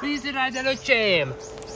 Easy Rider öcsém!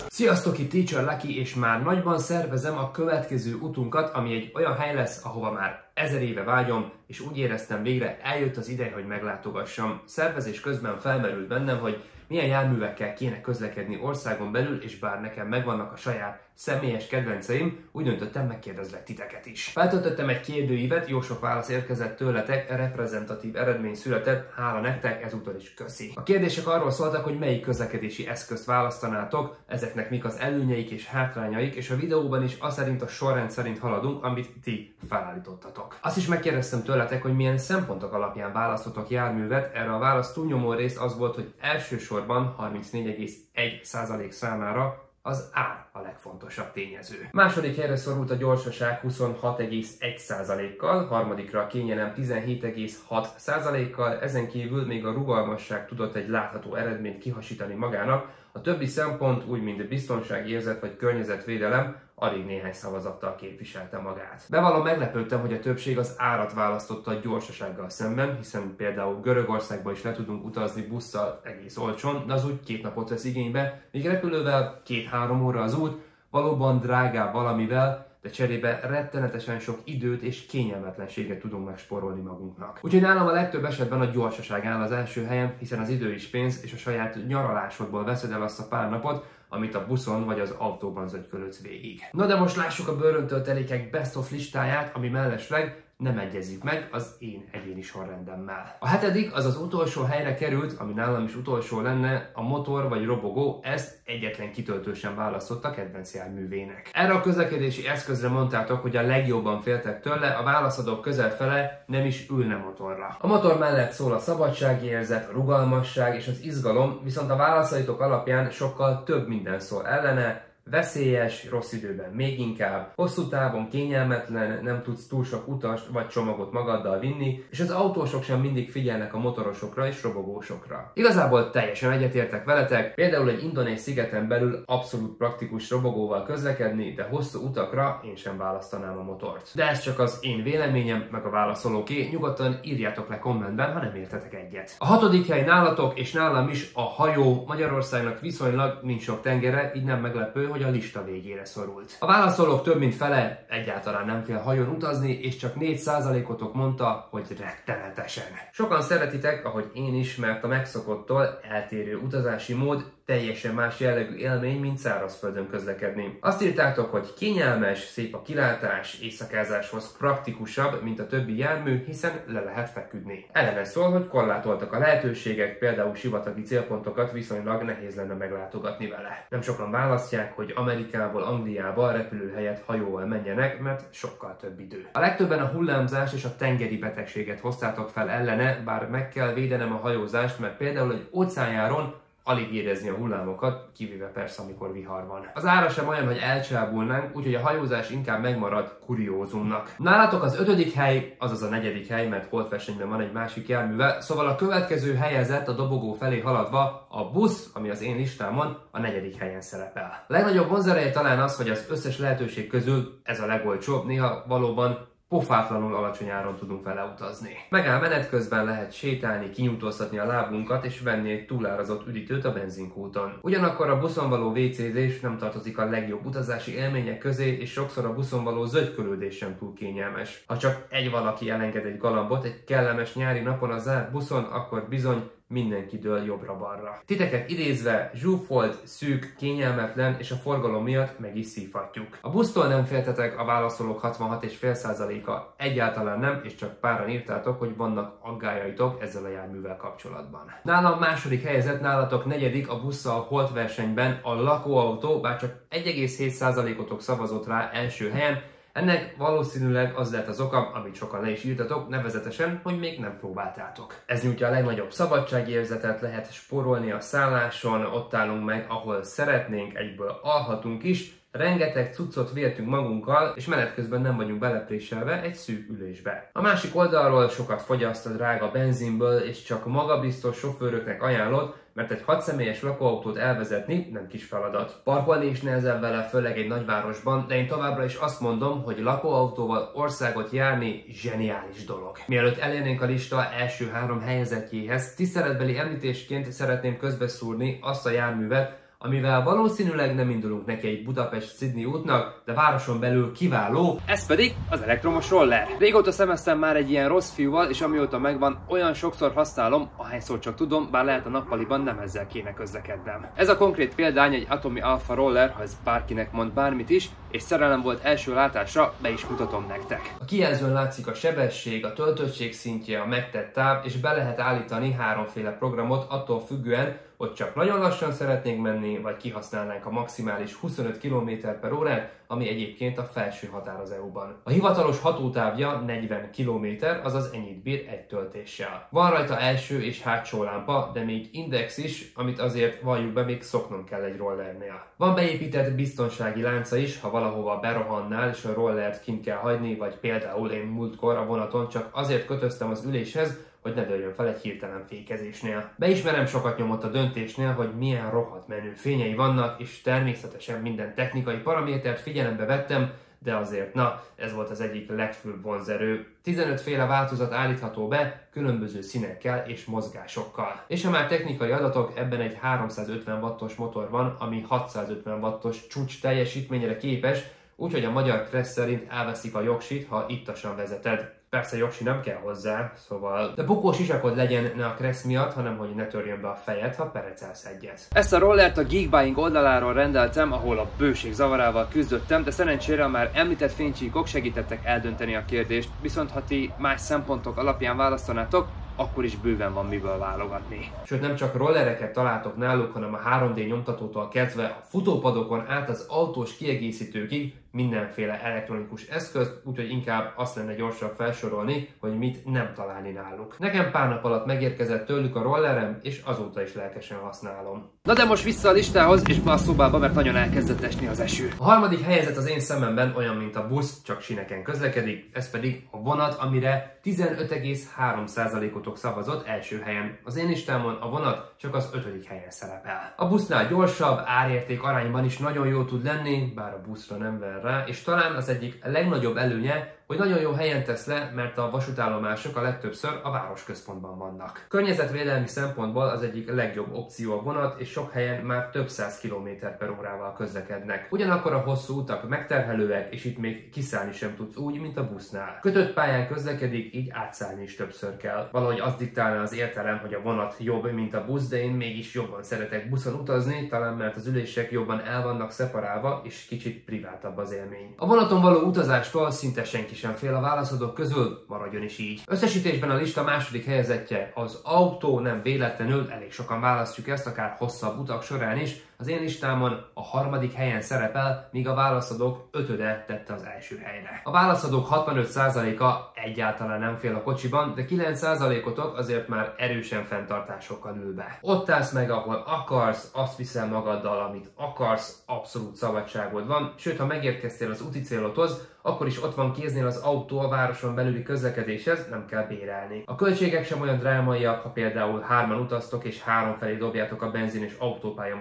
Sziasztok, itt Teacher Lucky, és már nagyban szervezem a következő utunkat, ami egy olyan hely lesz, ahova már ezer éve vágyom, és úgy éreztem végre eljött az ideje, hogy meglátogassam. Szervezés közben felmerült bennem, hogy milyen járművekkel kéne közlekedni országon belül, és bár nekem megvannak a saját személyes kedvenceim, úgy döntöttem megkérdezlek titeket is. Feltöltöttem egy kérdőívet, jó sok válasz érkezett tőletek, reprezentatív eredmény született, hála nektek, ezúttal is köszi. A kérdések arról szóltak, hogy melyik közlekedési eszközt választanátok, ezeknek mik az előnyeik és hátrányaik, és a videóban is az szerint a sorrend szerint haladunk, amit ti felállítottatok. Azt is megkérdeztem tőletek, hogy milyen szempontok alapján választotok járművet, erre a válasz túlnyomó részt az volt, hogy elsősorban 34,1% számára az ár a legfontosabb tényező. Második helyre szorult a gyorsaság 26,1%-kal, harmadikra a kényelem 17,6%-kal, ezen kívül még a rugalmasság tudott egy látható eredményt kihasítani magának, a többi szempont, úgy mint biztonságérzet vagy környezetvédelem, alig néhány szavazattal képviselte magát. Bevallom meglepődtem, hogy a többség az árat választotta a gyorsasággal szemben, hiszen például Görögországba is le tudunk utazni busszal egész olcsón, de az úgy két napot vesz igénybe, míg repülővel két-három óra az út, valóban drágább valamivel, de cserébe rettenetesen sok időt és kényelmetlenséget tudunk megsporolni magunknak. Úgyhogy nálam a legtöbb esetben a gyorsaság áll az első helyen, hiszen az idő is pénz, és a saját nyaralásodból veszed el azt a pár napot, amit a buszon vagy az autóban zögykölődsz végig. Na de most lássuk a bőröntől telékek best of listáját, ami mellesleg nem egyezik meg az én egyéni sorrendemmel. A hetedik, az az utolsó helyre került, ami nálam is utolsó lenne, a motor vagy robogó, ezt egyetlen kitöltősen választotta kedvenc járművének. Erre a közlekedési eszközre mondtátok, hogy a legjobban féltek tőle, a válaszadók közel fele nem is ülne motorra. A motor mellett szól a szabadságérzet, a rugalmasság és az izgalom, viszont a válaszaitok alapján sokkal több minden szól ellene, Veszélyes, rossz időben még inkább, hosszú távon kényelmetlen, nem tudsz túl sok utast vagy csomagot magaddal vinni, és az autósok sem mindig figyelnek a motorosokra és robogósokra. Igazából teljesen egyetértek veletek, például egy indonéz szigeten belül abszolút praktikus robogóval közlekedni, de hosszú utakra én sem választanám a motort. De ez csak az én véleményem, meg a válaszolóké, nyugodtan írjátok le kommentben, ha nem értetek egyet. A hatodik hely nálatok és nálam is a hajó Magyarországnak viszonylag nincs sok tengere, így nem meglepő, hogy a lista végére szorult. A válaszolók több mint fele egyáltalán nem fél hajón utazni, és csak 4%-otok mondta, hogy rettenetesen. Sokan szeretitek, ahogy én is, mert a megszokottól eltérő utazási mód teljesen más jellegű élmény, mint szárazföldön közlekedni. Azt írtátok, hogy kényelmes, szép a kilátás, éjszakázáshoz praktikusabb, mint a többi jármű, hiszen le lehet feküdni. Eleve szól, hogy korlátoltak a lehetőségek, például sivatagi célpontokat viszonylag nehéz lenne meglátogatni vele. Nem sokan választják, hogy Amerikából Angliába repülőhelyet hajóval menjenek, mert sokkal több idő. A legtöbben a hullámzás és a tengeri betegséget hoztátok fel ellene, bár meg kell védenem a hajózást, mert például egy óceánjáron alig érezni a hullámokat, kivéve persze, amikor vihar van. Az ára sem olyan, hogy elcsábulnánk, úgyhogy a hajózás inkább megmarad kuriózumnak. Nálatok az ötödik hely, azaz a negyedik hely, mert holtversenyben van egy másik járműve, szóval a következő helyezett a dobogó felé haladva a busz, ami az én listámon a negyedik helyen szerepel. A legnagyobb vonzereje talán az, hogy az összes lehetőség közül ez a legolcsóbb, néha valóban pofátlanul alacsony áron tudunk vele utazni. Megáll menet közben lehet sétálni, kinyújtóztatni a lábunkat és venni egy túlárazott üdítőt a benzinkúton. Ugyanakkor a buszon való WC-zés nem tartozik a legjobb utazási élmények közé, és sokszor a buszon való zögykölődés sem túl kényelmes. Ha csak egy valaki elenged egy galambot egy kellemes nyári napon a zárt buszon, akkor bizony mindenki dől jobbra-balra. Titeket idézve, zsúfolt, szűk, kényelmetlen és a forgalom miatt meg is szívhatjuk. A busztól nem féltetek, a válaszolók 66,5%-a egyáltalán nem, és csak páran írtátok, hogy vannak aggájaitok ezzel a járművel kapcsolatban. Nálam második helyezett, nálatok negyedik a busszal holt versenyben a lakóautó, bár csak 1,7%-otok szavazott rá első helyen, ennek valószínűleg az lehet az oka, amit sokan le is írtatok, nevezetesen, hogy még nem próbáltátok. Ez nyújtja a legnagyobb szabadságérzetet, lehet sporolni a szálláson, ott állunk meg, ahol szeretnénk, egyből alhatunk is, Rengeteg cuccot véltünk magunkkal, és menet közben nem vagyunk belepréselve egy szűk ülésbe. A másik oldalról sokat fogyaszt a drága benzinből, és csak magabiztos sofőröknek ajánlott, mert egy 6 személyes lakóautót elvezetni nem kis feladat. Parkolni is nehezebb vele, főleg egy nagyvárosban, de én továbbra is azt mondom, hogy lakóautóval országot járni zseniális dolog. Mielőtt elérnénk a lista első három helyezetjéhez, tiszteletbeli említésként szeretném közbeszúrni azt a járművet, amivel valószínűleg nem indulunk neki egy Budapest-Sydney útnak, de városon belül kiváló. Ez pedig az elektromos roller. Régóta szemeztem már egy ilyen rossz fiúval, és amióta megvan, olyan sokszor használom, ahányszor csak tudom, bár lehet a nappaliban nem ezzel kéne közlekednem. Ez a konkrét példány egy Atomi Alpha Roller, ha ez bárkinek mond bármit is, és szerelem volt első látásra, be is mutatom nektek. A kijelzőn látszik a sebesség, a töltöttség szintje, a megtett táv, és be lehet állítani háromféle programot attól függően, hogy csak nagyon lassan szeretnénk menni, vagy kihasználnánk a maximális 25 km per órát, ami egyébként a felső határ az EU-ban. A hivatalos hatótávja 40 km, azaz ennyit bír egy töltéssel. Van rajta első és hátsó lámpa, de még index is, amit azért valljuk be, még szoknom kell egy rollernél. Van beépített biztonsági lánca is, ha valahova berohannál és a rollert kint kell hagyni, vagy például én múltkor a vonaton csak azért kötöztem az üléshez, hogy ne dőljön fel egy hirtelen fékezésnél. Beismerem sokat nyomott a döntésnél, hogy milyen rohadt menő fényei vannak, és természetesen minden technikai paramétert figyelembe vettem, de azért, na, ez volt az egyik legfőbb vonzerő. 15 féle változat állítható be, különböző színekkel és mozgásokkal. És a már technikai adatok, ebben egy 350 wattos motor van, ami 650 wattos csúcs teljesítményre képes, úgyhogy a magyar Kressz szerint elveszik a jogsit, ha ittasan vezeted. Persze jogsi nem kell hozzá, szóval... De bukós isakod legyen ne a Kressz miatt, hanem hogy ne törjön be a fejed, ha perecelsz egyet. Ezt a rollert a Geekbuying oldaláról rendeltem, ahol a bőség zavarával küzdöttem, de szerencsére a már említett fénycsíkok segítettek eldönteni a kérdést, viszont ha ti más szempontok alapján választanátok, akkor is bőven van miből válogatni. Sőt, nem csak rollereket találtok náluk, hanem a 3D nyomtatótól kezdve a futópadokon át az autós kiegészítőkig mindenféle elektronikus eszközt, úgyhogy inkább azt lenne gyorsabb felsorolni, hogy mit nem találni náluk. Nekem pár nap alatt megérkezett tőlük a rollerem, és azóta is lelkesen használom. Na de most vissza a listához, és be a szobába, mert nagyon elkezdett esni az eső. A harmadik helyzet az én szememben olyan, mint a busz, csak sineken közlekedik, ez pedig a vonat, amire 15,3%-otok szavazott első helyen. Az én listámon a vonat csak az ötödik helyen szerepel. A busznál gyorsabb, árérték arányban is nagyon jó tud lenni, bár a buszra nem ver rá, és talán az egyik legnagyobb előnye, hogy nagyon jó helyen tesz le, mert a vasútállomások a legtöbbször a városközpontban vannak. Környezetvédelmi szempontból az egyik legjobb opció a vonat, és sok helyen már több száz km per órával közlekednek. Ugyanakkor a hosszú utak megterhelőek, és itt még kiszállni sem tudsz úgy, mint a busznál. Kötött pályán közlekedik, így átszállni is többször kell. Valahogy azt diktálna az értelem, hogy a vonat jobb, mint a busz, de én mégis jobban szeretek buszon utazni, talán mert az ülések jobban el vannak szeparálva, és kicsit privátabb az élmény. A vonaton való utazástól szinte senki sem fél a válaszadók közül, maradjon is így. Összesítésben a lista második helyezettje az autó, nem véletlenül, elég sokan választjuk ezt, akár hosszabb utak során is, az én listámon a harmadik helyen szerepel, míg a válaszadók ötöde tette az első helyre. A válaszadók 65%-a egyáltalán nem fél a kocsiban, de 9%-otok azért már erősen fenntartásokkal ül be. Ott állsz meg, ahol akarsz, azt viszel magaddal, amit akarsz, abszolút szabadságod van, sőt, ha megérkeztél az úti célodhoz, akkor is ott van kéznél az autó a városon belüli közlekedéshez, nem kell bérelni. A költségek sem olyan drámaiak, ha például hárman utaztok és három felé dobjátok a benzin és autópálya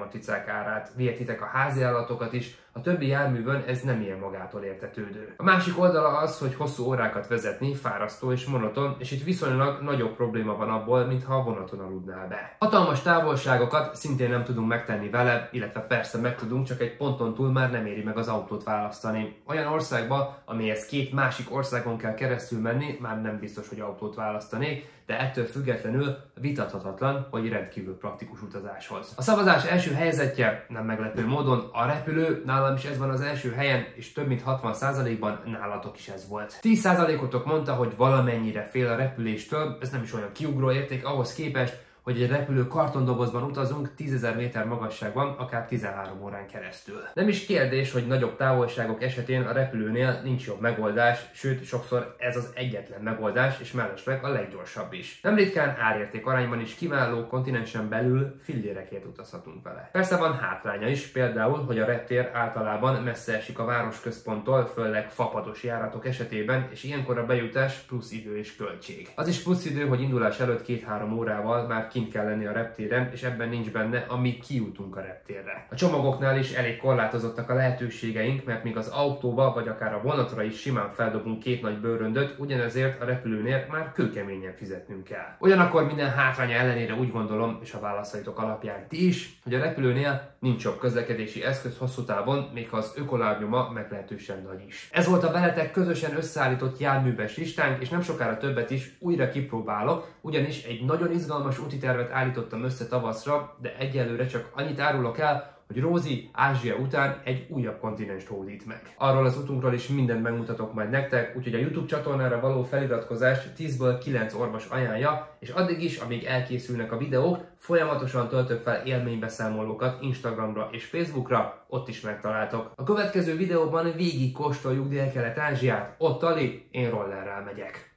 matricák árát, vihetitek a házi állatokat is, a többi járművön ez nem ilyen magától értetődő. A másik oldala az, hogy hosszú órákat vezetni, fárasztó és monoton, és itt viszonylag nagyobb probléma van abból, mintha a vonaton aludnál be. Hatalmas távolságokat szintén nem tudunk megtenni vele, illetve persze meg tudunk, csak egy ponton túl már nem éri meg az autót választani. Olyan országba, amihez két másik országon kell keresztül menni, már nem biztos, hogy autót választanék, de ettől függetlenül vitathatatlan, hogy rendkívül praktikus utazáshoz. A szavazás első helyzetje nem meglepő módon a repülő, nálam is ez van az első helyen, és több mint 60%-ban nálatok is ez volt. 10%-otok mondta, hogy valamennyire fél a repüléstől, ez nem is olyan kiugró érték ahhoz képest, hogy egy repülő kartondobozban utazunk 10.000 méter magasságban, akár 13 órán keresztül. Nem is kérdés, hogy nagyobb távolságok esetén a repülőnél nincs jobb megoldás, sőt, sokszor ez az egyetlen megoldás, és mellesleg a leggyorsabb is. Nem ritkán árérték arányban is kiváló kontinensen belül fillérekért utazhatunk vele. Persze van hátránya is, például, hogy a reptér általában messze esik a városközponttól, főleg fapados járatok esetében, és ilyenkor a bejutás plusz idő és költség. Az is plusz idő, hogy indulás előtt két-három órával már kint kell lenni a reptéren, és ebben nincs benne, amíg kijutunk a reptérre. A csomagoknál is elég korlátozottak a lehetőségeink, mert még az autóba vagy akár a vonatra is simán feldobunk két nagy bőröndöt, ugyanezért a repülőnél már kőkeményen fizetnünk kell. Ugyanakkor minden hátránya ellenére úgy gondolom, és a válaszaitok alapján ti is, hogy a repülőnél nincs jobb közlekedési eszköz hosszú távon, még ha az ökolábnyoma meglehetősen nagy is. Ez volt a veletek közösen összeállított járműves listánk, és nem sokára többet is újra kipróbálok, ugyanis egy nagyon izgalmas úti tervet állítottam össze tavaszra, de egyelőre csak annyit árulok el, hogy Rózi Ázsia után egy újabb kontinens hódít meg. Arról az utunkról is mindent megmutatok majd nektek, úgyhogy a YouTube csatornára való feliratkozást 10-ből 9 orvos ajánlja, és addig is, amíg elkészülnek a videók, folyamatosan töltök fel élménybeszámolókat Instagramra és Facebookra, ott is megtaláltok. A következő videóban végig kóstoljuk Dél-Kelet-Ázsiát, ott Ali, én rollerrel megyek.